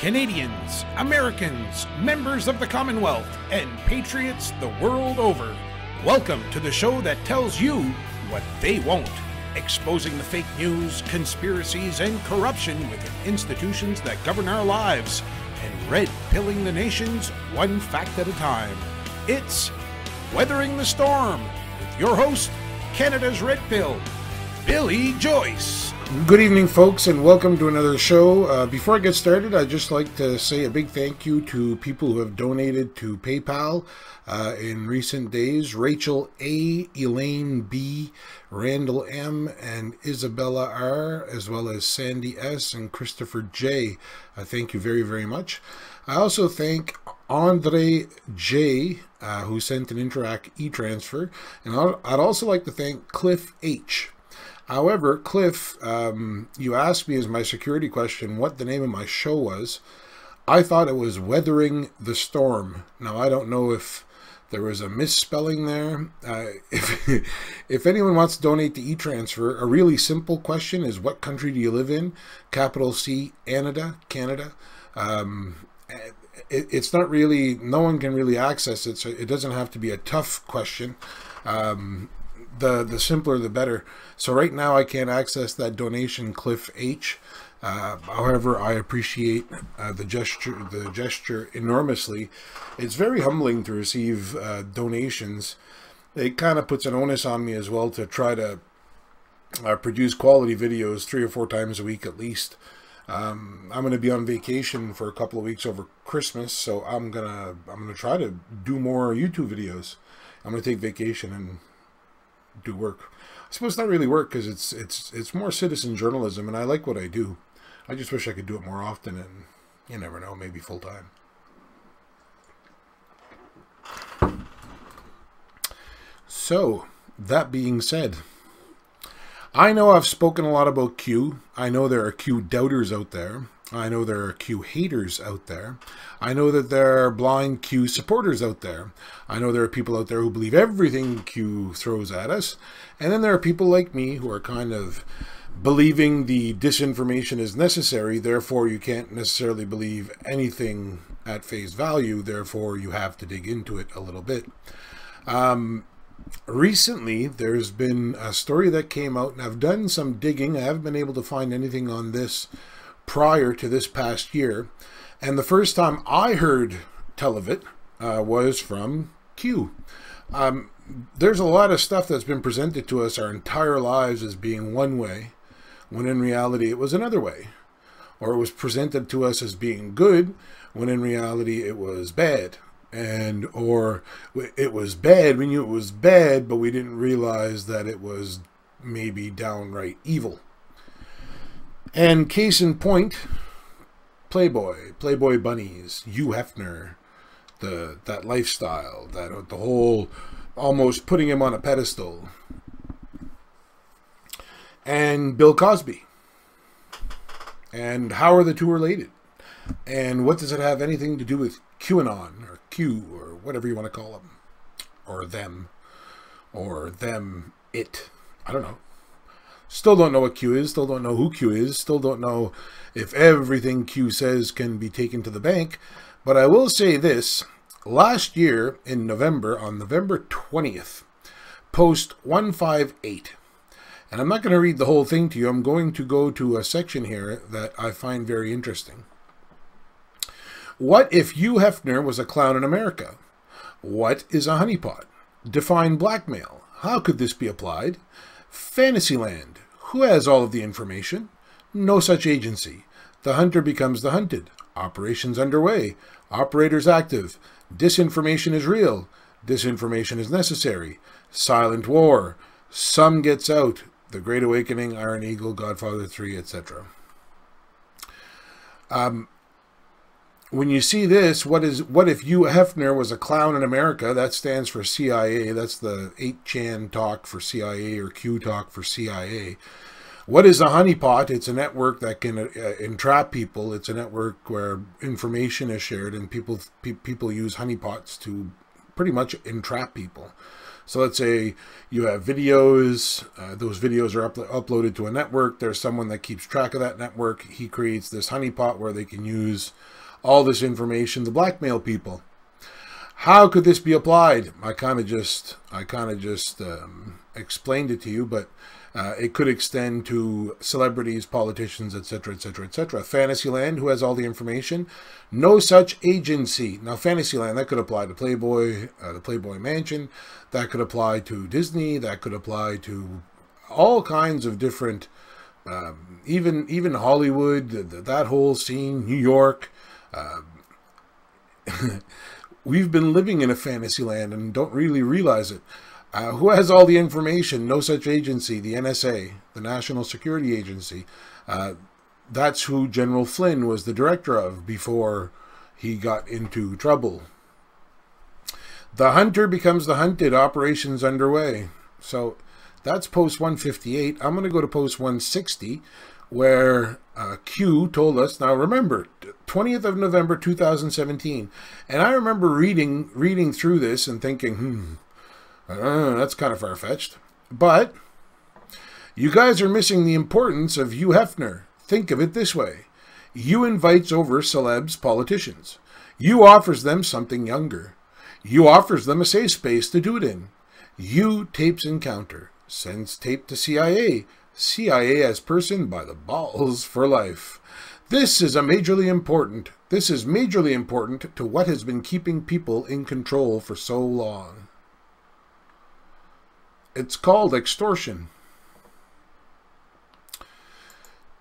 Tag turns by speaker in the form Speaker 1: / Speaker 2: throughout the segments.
Speaker 1: Canadians, Americans, members of the Commonwealth, and patriots the world over. Welcome to the show that tells you what they won't, exposing the fake news, conspiracies, and corruption within institutions that govern our lives, and red pilling the nations one fact at a time. It's Weathering the Storm with your host, Canada's Red Pill, Billy Joyce.
Speaker 2: Good evening, folks, and welcome to another show. Uh, before I get started, I'd just like to say a big thank you to people who have donated to PayPal uh, in recent days Rachel A., Elaine B., Randall M., and Isabella R., as well as Sandy S. and Christopher J. Uh, thank you very, very much. I also thank Andre J., uh, who sent an Interac e transfer, and I'd also like to thank Cliff H. However, Cliff, um, you asked me as my security question what the name of my show was. I thought it was Weathering the Storm. Now, I don't know if there was a misspelling there. Uh, if, if anyone wants to donate to e-transfer, a really simple question is what country do you live in? Capital C, Canada, Canada. Um, it, it's not really, no one can really access it, so it doesn't have to be a tough question. Um, the the simpler the better. So right now I can't access that donation, Cliff H. Uh, however, I appreciate uh, the gesture the gesture enormously. It's very humbling to receive uh, donations. It kind of puts an onus on me as well to try to uh, produce quality videos three or four times a week at least. Um, I'm going to be on vacation for a couple of weeks over Christmas, so I'm gonna I'm gonna try to do more YouTube videos. I'm gonna take vacation and do work. I suppose not really work because it's it's it's more citizen journalism, and I like what I do. I just wish I could do it more often, and you never know, maybe full time. So, that being said, I know I've spoken a lot about Q. I know there are Q doubters out there. I know there are Q haters out there. I know that there are blind Q supporters out there. I know there are people out there who believe everything Q throws at us. And then there are people like me who are kind of believing the disinformation is necessary, therefore you can't necessarily believe anything at face value, therefore you have to dig into it a little bit. Um, recently, there's been a story that came out, and I've done some digging. I haven't been able to find anything on this prior to this past year. And the first time I heard tell of it uh, was from Q. Um, there's a lot of stuff that's been presented to us our entire lives as being one way, when in reality it was another way. Or it was presented to us as being good, when in reality it was bad. And, or it was bad, we knew it was bad, but we didn't realize that it was maybe downright evil. And case in point, Playboy, Playboy bunnies, Hugh Hefner, the that lifestyle, that the whole almost putting him on a pedestal. And Bill Cosby. And how are the two related? And what does it have anything to do with QAnon or Q or whatever you want to call them? Or them? Or them, it? I don't know. Still don't know what Q is, still don't know who Q is, still don't know if everything Q says can be taken to the bank. But I will say this last year in November, on November 20th, post 158. And I'm not going to read the whole thing to you. I'm going to go to a section here that I find very interesting. What if Hugh Hefner was a clown in America? What is a honeypot? Define blackmail. How could this be applied? Fantasyland. Who has all of the information? No such agency. The hunter becomes the hunted. Operations underway. Operators active. Disinformation is real. Disinformation is necessary. Silent war. Some gets out. The Great Awakening, Iron Eagle, Godfather 3, etc. Um, when you see this, what is what if Hugh Hefner was a clown in America? That stands for CIA. That's the 8chan talk for CIA or Q talk for CIA. What is a honeypot? It's a network that can uh, entrap people. It's a network where information is shared, and people pe people use honeypots to pretty much entrap people. So let's say you have videos, uh, those videos are up uploaded to a network. There's someone that keeps track of that network. He creates this honeypot where they can use all this information to blackmail people. How could this be applied? I kind of just, I kind of just um, explained it to you, but uh, it could extend to celebrities, politicians, etc., etc., etc. Fantasyland, who has all the information, no such agency. Now, Fantasyland that could apply to Playboy, uh, the Playboy Mansion. That could apply to Disney. That could apply to all kinds of different, um, even even Hollywood. That whole scene, New York. Uh, we've been living in a fantasy land and don't really realize it. Uh, who has all the information? No such agency, the NSA, the National Security Agency. Uh, that's who General Flynn was the director of before he got into trouble. The hunter becomes the hunted. Operations underway. So that's post 158. I'm going to go to post 160, where uh, Q told us. Now remember, 20th of November 2017, and I remember reading reading through this and thinking, hmm uh, that's kind of far fetched. But you guys are missing the importance of Hugh Hefner. Think of it this way you invites over celebs politicians. You offers them something younger. You offers them a safe space to do it in. You tapes encounter. Sends tape to CIA. CIA as person by the balls for life. This is a majorly important. This is majorly important to what has been keeping people in control for so long. It's called extortion.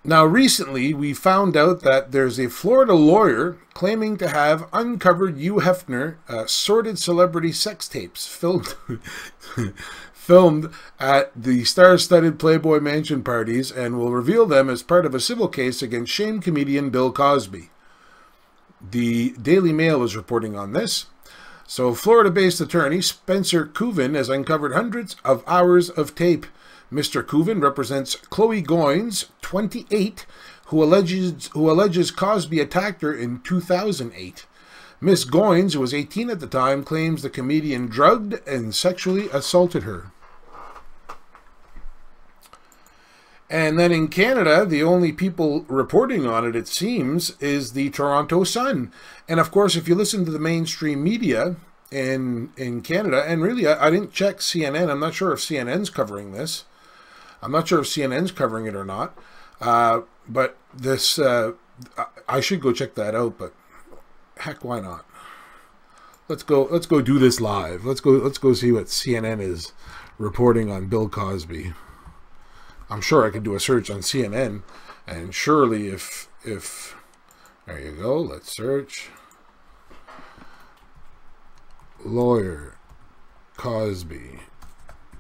Speaker 2: Now, recently, we found out that there's a Florida lawyer claiming to have uncovered Hugh Hefner uh, sordid celebrity sex tapes filmed, filmed at the star-studded Playboy Mansion parties and will reveal them as part of a civil case against shame comedian Bill Cosby. The Daily Mail is reporting on this. So, Florida based attorney Spencer Kuvin has uncovered hundreds of hours of tape. Mr. Kuvin represents Chloe Goins, 28, who alleges, who alleges Cosby attacked her in 2008. Miss Goins, who was 18 at the time, claims the comedian drugged and sexually assaulted her. And then in Canada, the only people reporting on it, it seems, is the Toronto Sun. And of course, if you listen to the mainstream media in in Canada, and really, I, I didn't check CNN. I'm not sure if CNN's covering this. I'm not sure if CNN's covering it or not. Uh, but this, uh, I should go check that out. But heck, why not? Let's go. Let's go do this live. Let's go. Let's go see what CNN is reporting on Bill Cosby. I'm sure I could do a search on CNN, and surely if if there you go, let's search lawyer Cosby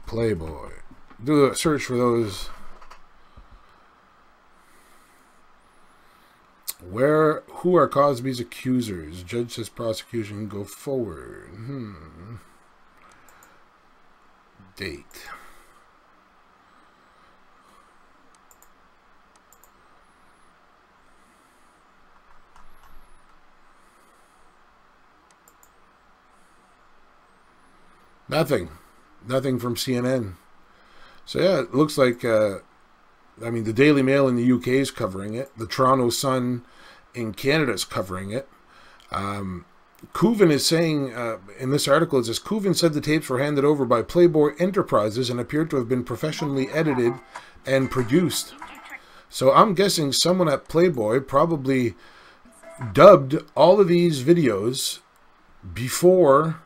Speaker 2: Playboy. Do a search for those. Where who are Cosby's accusers? Judge says prosecution go forward. Hmm. Date. Nothing. Nothing from CNN. So yeah, it looks like, uh, I mean, the Daily Mail in the UK is covering it. The Toronto Sun in Canada is covering it. Um, Kuvin is saying uh, in this article, it says Kuvin said the tapes were handed over by Playboy Enterprises and appeared to have been professionally edited and produced. So I'm guessing someone at Playboy probably dubbed all of these videos before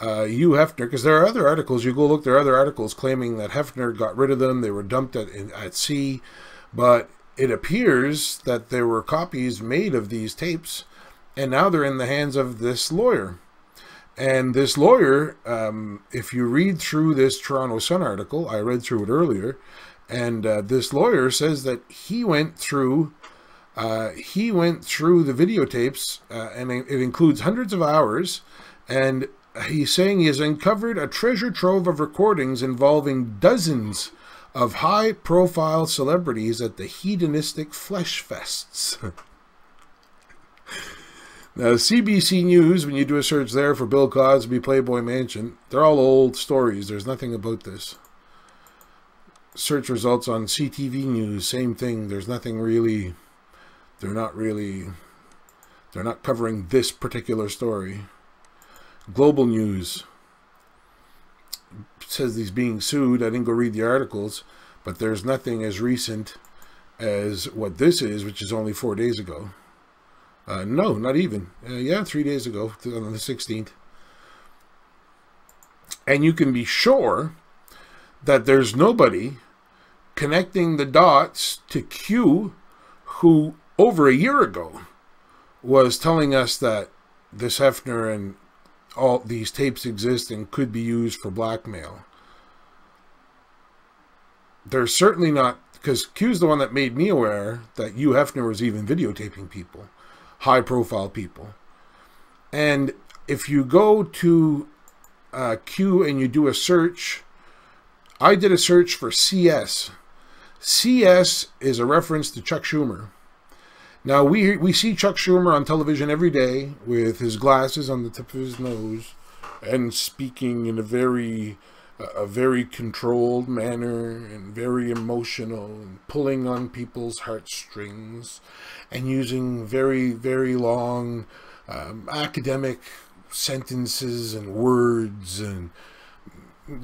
Speaker 2: uh, Hefner, because there are other articles, you go look, there are other articles claiming that Hefner got rid of them, they were dumped at, in, at sea, but it appears that there were copies made of these tapes, and now they're in the hands of this lawyer. And this lawyer, um, if you read through this Toronto Sun article, I read through it earlier, and uh, this lawyer says that he went through uh, he went through the videotapes, uh, and it includes hundreds of hours, and he's saying he has uncovered a treasure trove of recordings involving dozens of high profile celebrities at the hedonistic flesh fests. Now, CBC News, when you do a search there for Bill Cosby Playboy Mansion, they're all old stories. There's nothing about this. Search results on CTV News, same thing. There's nothing really, they're not really, they're not covering this particular story. Global News says he's being sued. I didn't go read the articles, but there's nothing as recent as what this is, which is only four days ago. Uh, no, not even. Uh, yeah, three days ago, on the 16th. And you can be sure that there's nobody connecting the dots to Q who, over a year ago, was telling us that this Hefner and all these tapes exist and could be used for blackmail. They're certainly not, because Q's the one that made me aware that Hugh Hefner was even videotaping people high profile people. And if you go to uh, Q and you do a search, I did a search for CS. CS is a reference to Chuck Schumer. Now we we see Chuck Schumer on television every day with his glasses on the tip of his nose and speaking in a very a very controlled manner and very emotional and pulling on people's heartstrings and using very, very long um, academic sentences and words and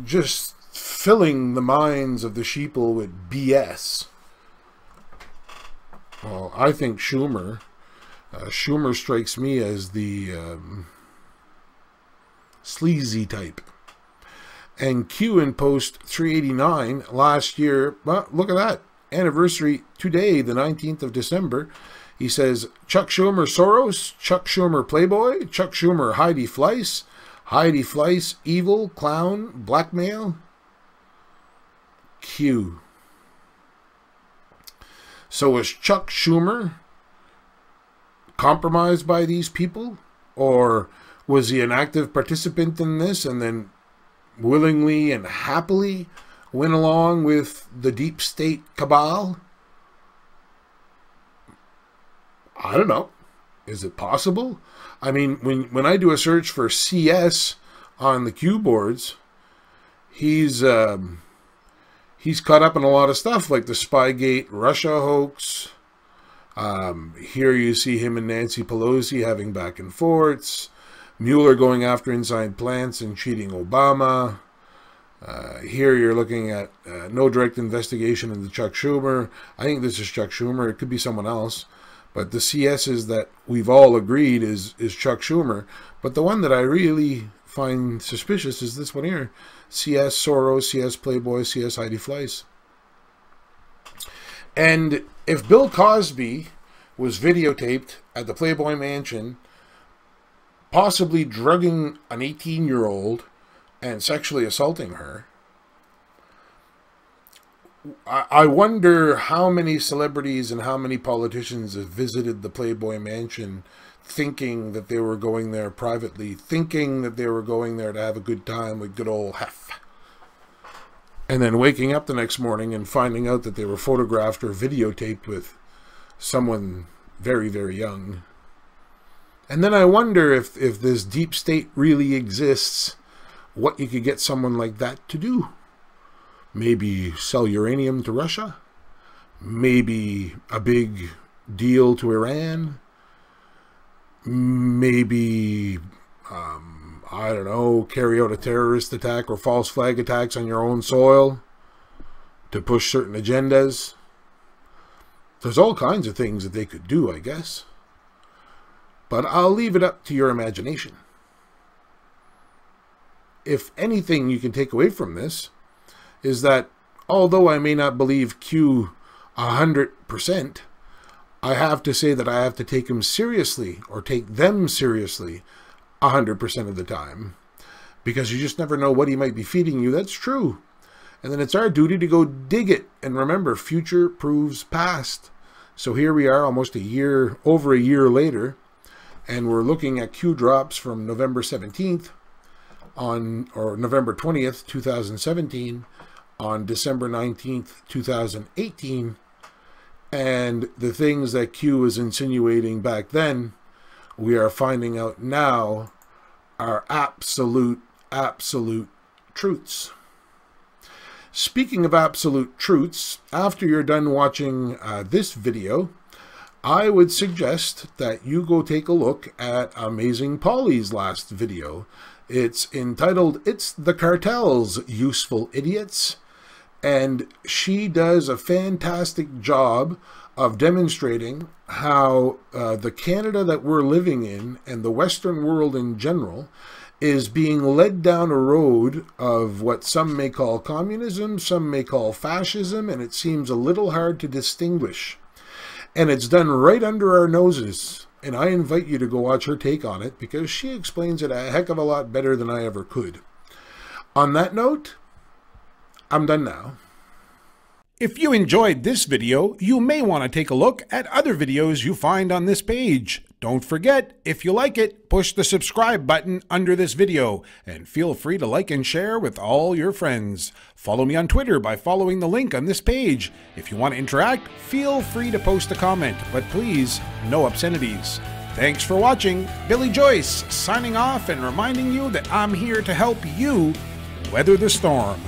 Speaker 2: just filling the minds of the sheeple with BS. Well, I think Schumer, uh, Schumer strikes me as the um, sleazy type and Q in post 389 last year. Well, look at that. Anniversary today, the 19th of December. He says Chuck Schumer Soros, Chuck Schumer Playboy, Chuck Schumer Heidi Fleiss, Heidi Fleiss evil, clown, blackmail. Q. So was Chuck Schumer compromised by these people? Or was he an active participant in this and then willingly and happily went along with the deep state cabal? I don't know. Is it possible? I mean, when when I do a search for CS on the Q boards, he's um, he's caught up in a lot of stuff like the Spygate Russia hoax. Um, here you see him and Nancy Pelosi having back and forths. Mueller going after inside plants and cheating Obama. Uh, here you're looking at uh, no direct investigation into Chuck Schumer. I think this is Chuck Schumer. It could be someone else. But the CSs that we've all agreed is, is Chuck Schumer. But the one that I really find suspicious is this one here. CS Soros, CS Playboy, CS Heidi Fleiss. And if Bill Cosby was videotaped at the Playboy Mansion possibly drugging an 18 year old and sexually assaulting her. I wonder how many celebrities and how many politicians have visited the Playboy Mansion thinking that they were going there privately, thinking that they were going there to have a good time with good old Hef. And then waking up the next morning and finding out that they were photographed or videotaped with someone very, very young. And then I wonder if, if this deep state really exists, what you could get someone like that to do. Maybe sell uranium to Russia? Maybe a big deal to Iran? Maybe, um, I don't know, carry out a terrorist attack or false flag attacks on your own soil to push certain agendas? There's all kinds of things that they could do, I guess. But I'll leave it up to your imagination. If anything you can take away from this is that although I may not believe Q 100%, I have to say that I have to take him seriously or take them seriously 100% of the time. Because you just never know what he might be feeding you. That's true. And then it's our duty to go dig it. And remember, future proves past. So here we are almost a year, over a year later, and we're looking at Q drops from November 17th on or November 20th, 2017 on December 19th, 2018 and the things that Q was insinuating back then we are finding out now are absolute, absolute truths. Speaking of absolute truths, after you're done watching uh, this video, I would suggest that you go take a look at Amazing Polly's last video. It's entitled It's the Cartels, Useful Idiots. And she does a fantastic job of demonstrating how uh, the Canada that we're living in and the Western world in general is being led down a road of what some may call communism, some may call fascism, and it seems a little hard to distinguish. And it's done right under our noses. And I invite you to go watch her take on it because she explains it a heck of a lot better than I ever could. On that note, I'm done now.
Speaker 1: If you enjoyed this video, you may want to take a look at other videos you find on this page. Don't forget, if you like it, push the subscribe button under this video and feel free to like and share with all your friends. Follow me on Twitter by following the link on this page. If you want to interact, feel free to post a comment, but please, no obscenities. Thanks for watching. Billy Joyce signing off and reminding you that I'm here to help you weather the storm.